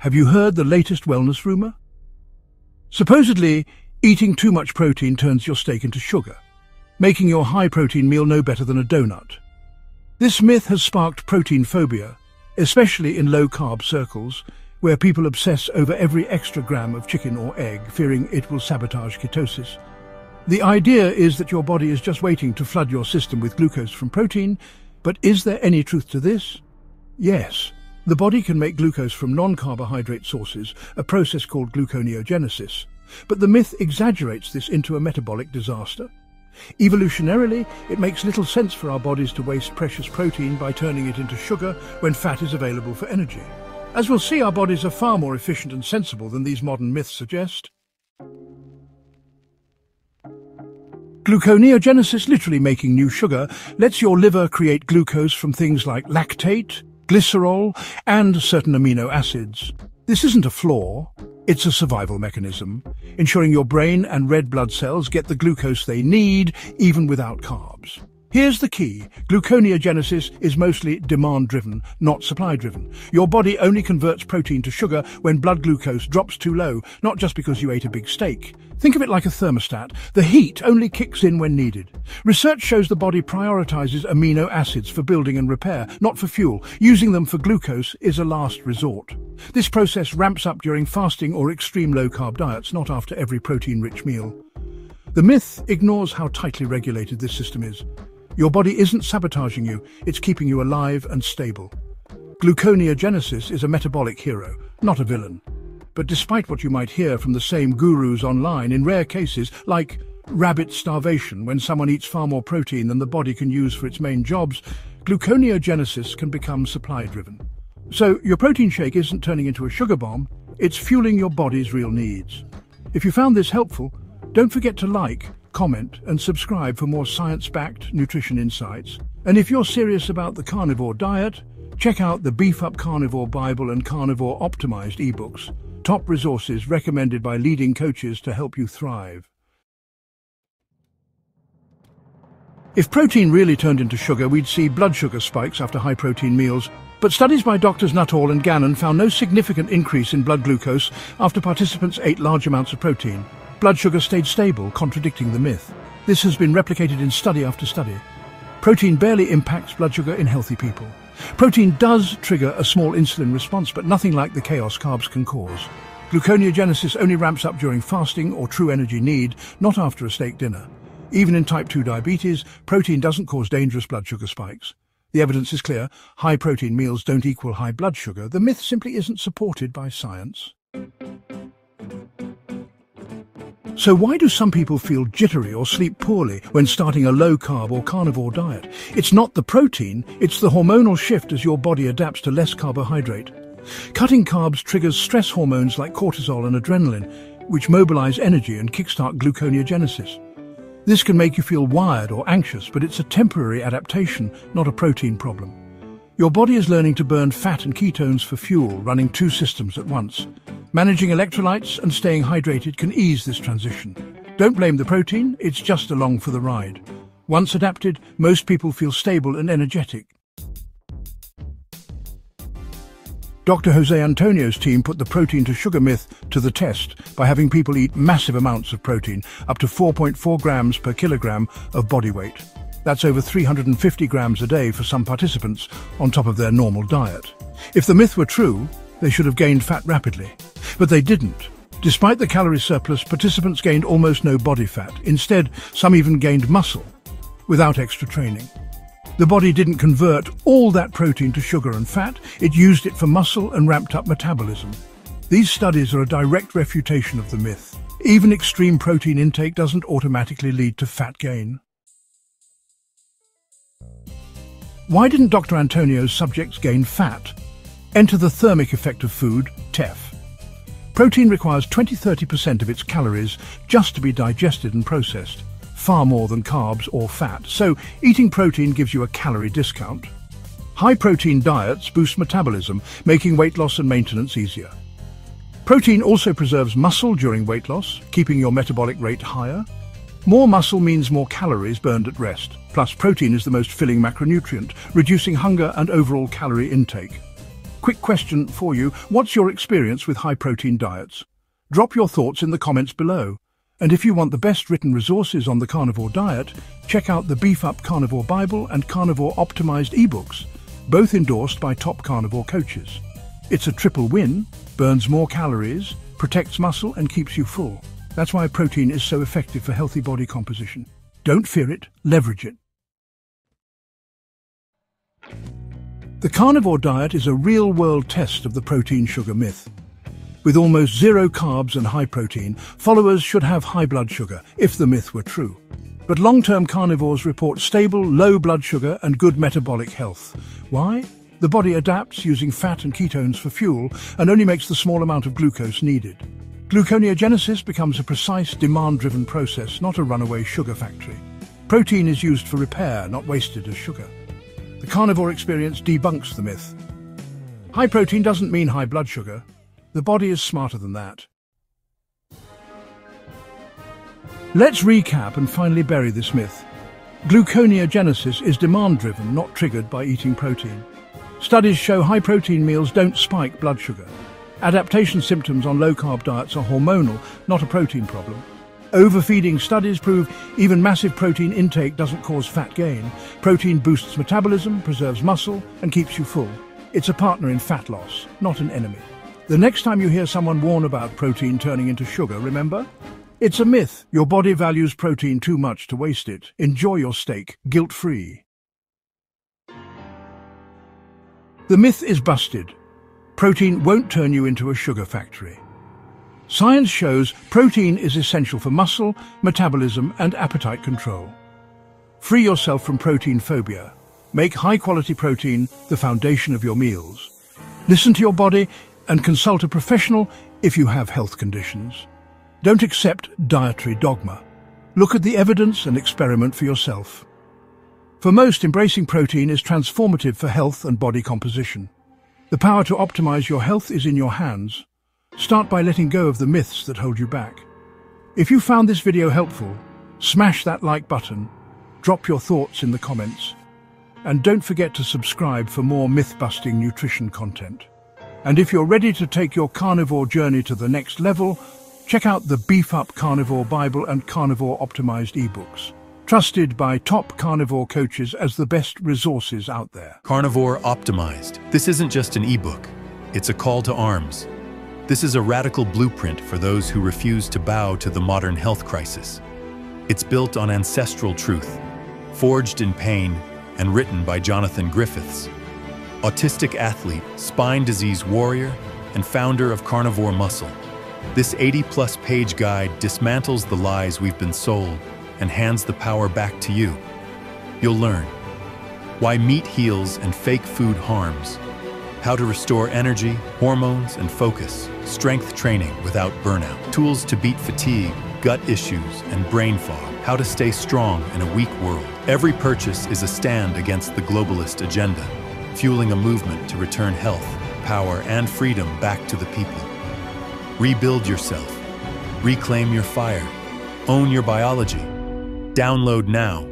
Have you heard the latest wellness rumour? Supposedly, eating too much protein turns your steak into sugar, making your high-protein meal no better than a donut. This myth has sparked protein phobia, especially in low-carb circles, where people obsess over every extra gram of chicken or egg, fearing it will sabotage ketosis. The idea is that your body is just waiting to flood your system with glucose from protein, but is there any truth to this? Yes. The body can make glucose from non-carbohydrate sources, a process called gluconeogenesis. But the myth exaggerates this into a metabolic disaster. Evolutionarily, it makes little sense for our bodies to waste precious protein by turning it into sugar when fat is available for energy. As we'll see, our bodies are far more efficient and sensible than these modern myths suggest. Gluconeogenesis, literally making new sugar, lets your liver create glucose from things like lactate, glycerol, and certain amino acids. This isn't a flaw, it's a survival mechanism, ensuring your brain and red blood cells get the glucose they need, even without carbs. Here's the key. Gluconeogenesis is mostly demand-driven, not supply-driven. Your body only converts protein to sugar when blood glucose drops too low, not just because you ate a big steak. Think of it like a thermostat. The heat only kicks in when needed. Research shows the body prioritizes amino acids for building and repair, not for fuel. Using them for glucose is a last resort. This process ramps up during fasting or extreme low-carb diets, not after every protein-rich meal. The myth ignores how tightly regulated this system is. Your body isn't sabotaging you, it's keeping you alive and stable. Gluconeogenesis is a metabolic hero, not a villain. But despite what you might hear from the same gurus online, in rare cases, like rabbit starvation, when someone eats far more protein than the body can use for its main jobs, gluconeogenesis can become supply-driven. So your protein shake isn't turning into a sugar bomb, it's fueling your body's real needs. If you found this helpful, don't forget to like, comment and subscribe for more science-backed nutrition insights. And if you're serious about the carnivore diet, check out the Beef Up Carnivore Bible and Carnivore Optimized ebooks, top resources recommended by leading coaches to help you thrive. If protein really turned into sugar, we'd see blood sugar spikes after high-protein meals, but studies by Drs. Nuttall and Gannon found no significant increase in blood glucose after participants ate large amounts of protein. Blood sugar stayed stable, contradicting the myth. This has been replicated in study after study. Protein barely impacts blood sugar in healthy people. Protein does trigger a small insulin response, but nothing like the chaos carbs can cause. Gluconeogenesis only ramps up during fasting or true energy need, not after a steak dinner. Even in type 2 diabetes, protein doesn't cause dangerous blood sugar spikes. The evidence is clear. High protein meals don't equal high blood sugar. The myth simply isn't supported by science. So why do some people feel jittery or sleep poorly when starting a low-carb or carnivore diet? It's not the protein, it's the hormonal shift as your body adapts to less carbohydrate. Cutting carbs triggers stress hormones like cortisol and adrenaline, which mobilize energy and kickstart gluconeogenesis. This can make you feel wired or anxious, but it's a temporary adaptation, not a protein problem. Your body is learning to burn fat and ketones for fuel, running two systems at once. Managing electrolytes and staying hydrated can ease this transition. Don't blame the protein, it's just along for the ride. Once adapted, most people feel stable and energetic. Dr. Jose Antonio's team put the protein to sugar myth to the test by having people eat massive amounts of protein, up to 4.4 grams per kilogram of body weight. That's over 350 grams a day for some participants on top of their normal diet. If the myth were true, they should have gained fat rapidly. But they didn't. Despite the calorie surplus, participants gained almost no body fat. Instead, some even gained muscle, without extra training. The body didn't convert all that protein to sugar and fat, it used it for muscle and ramped up metabolism. These studies are a direct refutation of the myth. Even extreme protein intake doesn't automatically lead to fat gain. Why didn't Dr. Antonio's subjects gain fat? Enter the thermic effect of food, TEF. Protein requires 20-30% of its calories just to be digested and processed, far more than carbs or fat, so eating protein gives you a calorie discount. High-protein diets boost metabolism, making weight loss and maintenance easier. Protein also preserves muscle during weight loss, keeping your metabolic rate higher. More muscle means more calories burned at rest, plus protein is the most filling macronutrient, reducing hunger and overall calorie intake. Quick question for you. What's your experience with high-protein diets? Drop your thoughts in the comments below. And if you want the best written resources on the carnivore diet, check out the Beef Up Carnivore Bible and Carnivore Optimized ebooks, both endorsed by top carnivore coaches. It's a triple win, burns more calories, protects muscle and keeps you full. That's why protein is so effective for healthy body composition. Don't fear it, leverage it. The carnivore diet is a real-world test of the protein-sugar myth. With almost zero carbs and high protein, followers should have high blood sugar, if the myth were true. But long-term carnivores report stable, low blood sugar and good metabolic health. Why? The body adapts using fat and ketones for fuel and only makes the small amount of glucose needed. Gluconeogenesis becomes a precise, demand-driven process, not a runaway sugar factory. Protein is used for repair, not wasted as sugar. The carnivore experience debunks the myth. High protein doesn't mean high blood sugar. The body is smarter than that. Let's recap and finally bury this myth. Gluconeogenesis is demand-driven, not triggered by eating protein. Studies show high-protein meals don't spike blood sugar. Adaptation symptoms on low-carb diets are hormonal, not a protein problem. Overfeeding studies prove even massive protein intake doesn't cause fat gain. Protein boosts metabolism, preserves muscle, and keeps you full. It's a partner in fat loss, not an enemy. The next time you hear someone warn about protein turning into sugar, remember? It's a myth. Your body values protein too much to waste it. Enjoy your steak, guilt-free. The myth is busted. Protein won't turn you into a sugar factory. Science shows protein is essential for muscle, metabolism and appetite control. Free yourself from protein phobia. Make high-quality protein the foundation of your meals. Listen to your body and consult a professional if you have health conditions. Don't accept dietary dogma. Look at the evidence and experiment for yourself. For most, embracing protein is transformative for health and body composition. The power to optimize your health is in your hands. Start by letting go of the myths that hold you back. If you found this video helpful, smash that like button, drop your thoughts in the comments, and don't forget to subscribe for more myth-busting nutrition content. And if you're ready to take your carnivore journey to the next level, check out the Beef Up Carnivore Bible and Carnivore Optimized ebooks, trusted by top carnivore coaches as the best resources out there. Carnivore Optimized. This isn't just an ebook, it's a call to arms. This is a radical blueprint for those who refuse to bow to the modern health crisis. It's built on ancestral truth, forged in pain, and written by Jonathan Griffiths, autistic athlete, spine disease warrior, and founder of Carnivore Muscle. This 80-plus page guide dismantles the lies we've been sold and hands the power back to you. You'll learn why meat heals and fake food harms, how to restore energy, hormones, and focus, strength training without burnout, tools to beat fatigue, gut issues, and brain fog, how to stay strong in a weak world. Every purchase is a stand against the globalist agenda fueling a movement to return health, power, and freedom back to the people. Rebuild yourself. Reclaim your fire. Own your biology. Download now